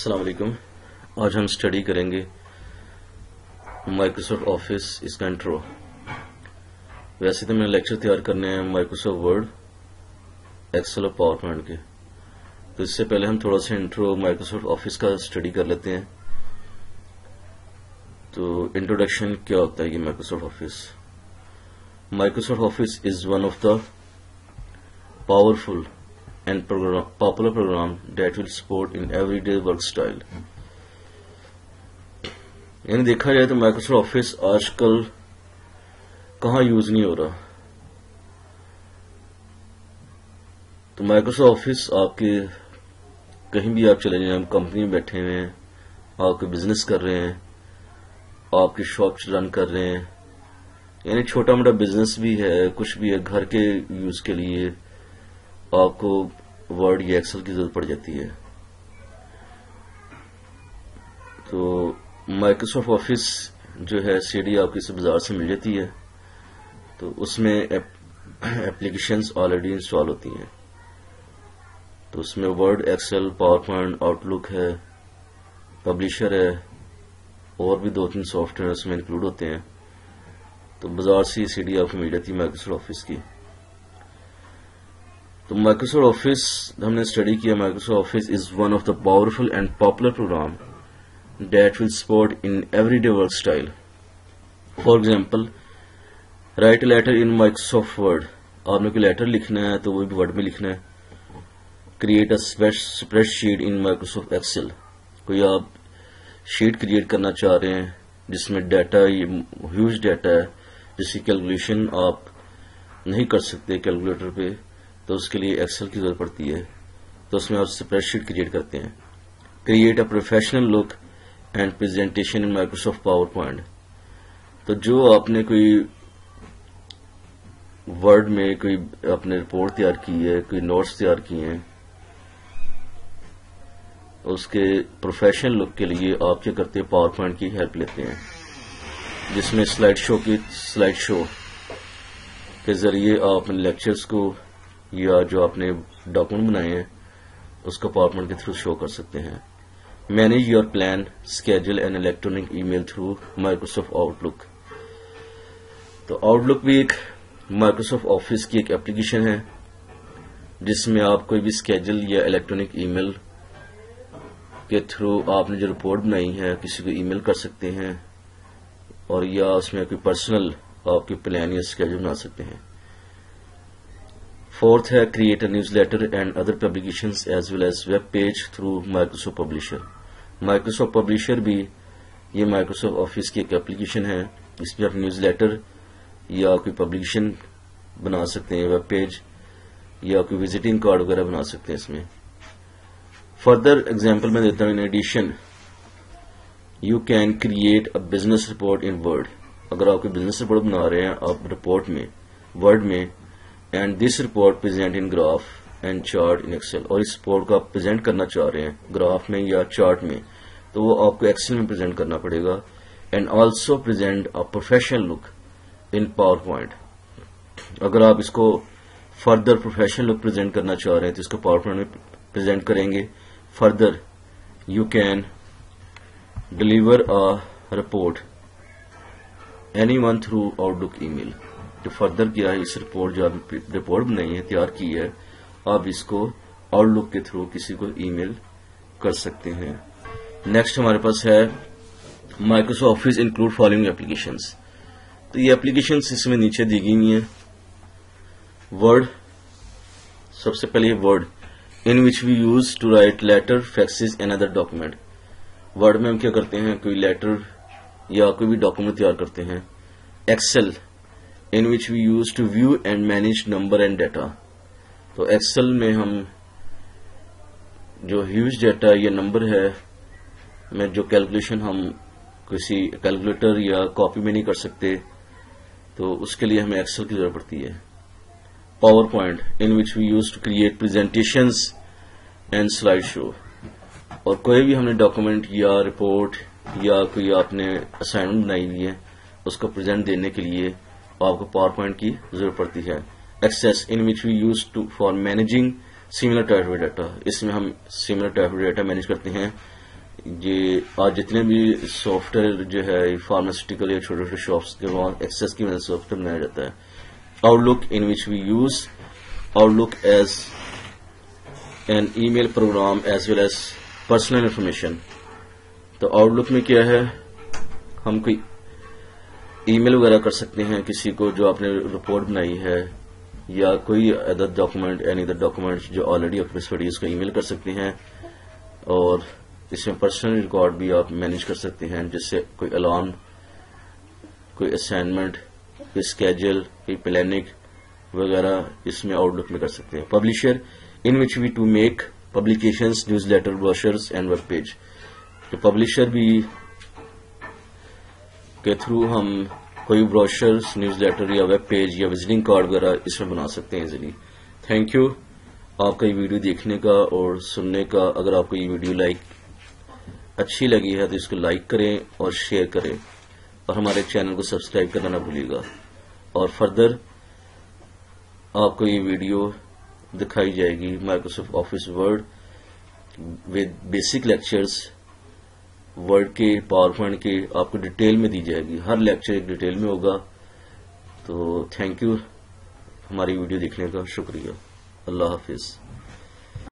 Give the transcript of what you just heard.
السلام علیکم۔ آج ہم اسٹڈی کریں گے مائکروسافٹ آفس اس کا انٹرو ویسے تو میں لیکچر تیار کرنے ہیں مائکروسافٹ ورڈ ایکسل اور پاور پوائنٹ کے۔ تو اس سے پہلے ہم تھوڑا سا انٹرو مائکروسافٹ آفس کا اسٹڈی کر لیتے ہیں۔ تو انٹروڈکشن کیا ہوتا ہے یہ Microsoft Office Microsoft Office is one of the powerful and popular program that will support in everyday work style یعنی دیکھا جائے تو مائکروسافٹ آفس آج کل کہاں یوز نہیں ہو رہا تو مائکروسافٹ آفس آپ کے کہیں بھی آپ چلے جائیں کمپنی میں بیٹھے ہوئے ہیں آپ کے بزنس کر رہے ہیں آپ کی شاپ رن کر رہے ہیں یعنی چھوٹا موٹا بزنس بھی ہے کچھ بھی ہے گھر کے یوز کے لیے آپ کو ورڈ یا ایکسل کی ضرورت پڑ جاتی ہے۔ تو مائکروسافٹ آفس جو ہے سی ڈی آپ کی بازار سے مل جاتی ہے۔ تو اس میں اپلیکیشنز آلریڈی انسٹال ہوتی ہیں۔ تو اس میں Word Excel PowerPoint Outlook ہے پبلشر ہے، اور بھی دو تین سافٹ ویئر اس میں انکلوڈ ہوتے ہیں۔ تو بازار سے سی ڈی آپ کو مل جاتی ہے مائکروسافٹ آفس کی۔ تو مائکروسافٹ آفس، ہم نے اسٹڈی کیا Microsoft Office is one of the powerful and popular program that will support in everyday work style for example, write letter in Microsoft Word, آپ نے کوئی لیٹر لکھنا ہے تو وہ بھی ورڈ میں لکھنا ہے۔ Create a spreadsheet in Microsoft Excel. کوئی آپ شیٹ کریٹ کرنا چاہ رہے ہیں جس میں ڈیٹا ہیوج ڈیٹا ہے، جس کی کیلکولیشن آپ نہیں کر سکتے کیلکولیٹر پہ۔ تو اس کے لیے ایکسل کی ضرورت پڑتی ہے، تو اس میں آپ اسپریڈ شیٹ کریٹ کرتے ہیں۔ Create a professional look and presentation in Microsoft PowerPoint تو جو آپ نے کوئی ورڈ میں کوئی اپنے رپورٹ تیار کی ہے، کوئی نوٹس تیار کیے ہیں، اس کے پروفیشنل لک کے لیے آپ کیا کرتے ہیں؟ پاور پوائنٹ کی ہیلپ لیتے ہیں۔ جس میں سلائڈ شو کی سلائڈ شو کے ذریعے آپ لیکچرز کو یا جو آپ نے ڈاکومنٹ بنائے ہیں، اس کو پاور پوائنٹ کے تھرو شو کر سکتے ہیں۔ Manage your plan schedule and electronic email through Microsoft Outlook تو آؤٹ لک بھی ایک مائکروسافٹ آفس کی ایک اپلیکیشن ہے، جس میں آپ کوئی بھی اسکیجل یا الیکٹرانک ای میل کے تھرو آپ نے جو رپورٹ بنائی ہے، کسی کو ای میل کر سکتے ہیں اور یا اس میں کوئی پرسنل آپ کی پلان یا اسکیجل بنا سکتے ہیں۔ فورتھ ہے create a newsletter and other publication as well as web page through Microsoft Publisher Microsoft Publisher بھی یہ مائکروسافٹ آفس کی ایک اپلیکیشن ہے۔ اس پہ آپ نیوز لیٹر یا کوئی پبلیکیشن بنا سکتے ہیں ویب پیج یا کوئی وزٹنگ کارڈ وغیرہ بنا سکتے ہیں اس میں۔ فردر ایگزامپل میں دیتا ہوں in addition you can create a business report in Word اگر آپ کوئی بزنس رپورٹ بنا رہے ہیں، آپ رپورٹ میں ورڈ میں and this report present in graph and chart in Excel اور اس رپورٹ کو آپ پرزینٹ کرنا چاہ رہے ہیں گراف میں یا چارٹ میں، تو وہ آپ کو ایکسل میں پرزینٹ کرنا پڑے گا. And also present a professional look in PowerPoint اگر آپ اس کو فردر پروفیشنل لک پرزینٹ کرنا چاہ رہے ہیں، تو اس کو پاور پوائنٹ میں پرزینٹ کریں گے. Further you can deliver a report anyone through Outlook email جو فردر کیا ہے اس رپورٹ جو آپ رپورٹ بنائی ہے، تیار کی ہے، آپ اس کو آؤٹ لک کے تھرو کسی کو ای میل کر سکتے ہیں۔ نیکسٹ ہمارے پاس ہے Microsoft Office include following applications تو یہ اپلیکیشنس اس میں نیچے دی گئی ہیں۔ ورڈ سب سے پہلے Word in which we use to write letter faxes and other document Word میں ہم کیا کرتے ہیں؟ کوئی لیٹر یا کوئی بھی ڈاکومنٹ تیار کرتے ہیں۔ Excel in which we use to view and manage number and data تو ایکسل میں ہم جو ہیوج ڈیٹا یا نمبر ہے، میں جو کیلکولیشن ہم کسی کیلکولیٹر یا کاپی میں نہیں کر سکتے، تو اس کے لیے ہمیں ایکسل کی ضرورت پڑتی ہے۔ PowerPoint in which we use to create presentations and slide show اور کوئی بھی ہم نے ڈاکومنٹ یا رپورٹ یا کوئی آپ نے اسائنمنٹ بنائی ہوئی ہے، اس کو پرزینٹ دینے کے لیے آپ کو پاور پوائنٹ کی ضرورت پڑتی ہے۔ Access in which we use for managing similar type data اس میں ہم سیملر ٹائپ ڈیٹا مینج کرتے ہیں۔ یہ آج جتنے بھی سافٹ ویئر جو ہے فارماسٹیکل یا چھوٹے چھوٹے شاپس کے وہاں ایکسس کی وجہ سے سافٹ ویئر بنایا جاتا ہے۔ Outlook in which we use Outlook as an email program as well as personal information تو آؤٹ لک میں کیا ہے؟ ہم کوئی ای میل وغیرہ کر سکتے ہیں، کسی کو جو آپ نے رپورٹ بنائی ہے، یا کوئی other document any other document جو آلریڈی اپنے اسٹڈیز کو ای میل کر سکتے ہیں، اور اس میں پرسنل ریکارڈ بھی آپ مینج کر سکتے ہیں، جس سے کوئی الارم کوئی اسائنمنٹ کوئی اسکیجل کوئی پلانک وغیرہ اس میں آؤٹ لک میں کر سکتے ہیں۔ Publisher in which we to make publications newsletter brochures and web page تو پبلشر بھی کے تھرو ہم کوئی بروشرز نیوز لیٹر یا ویب پیج یا وزٹنگ کارڈ وغیرہ اس میں بنا سکتے ہیں ایزیلی تھینک یو آپ کا یہ ویڈیو دیکھنے کا اور سننے کا اگر آپ کو یہ ویڈیو لائک اچھی لگی ہے تو اس کو لائک کریں اور شیئر کریں اور ہمارے چینل کو سبسکرائب کرنا نہ بھولیے گا۔ اور فردر آپ کو یہ ویڈیو دکھائی جائے گی Microsoft Office Word with basic lectures Word کے پاور پوائنٹ کے آپ کو ڈیٹیل میں دی جائے گی۔ ہر لیکچر ایک ڈیٹیل میں ہوگا۔ تو تھینک یو ہماری ویڈیو دیکھنے کا شکریہ۔ اللہ حافظ۔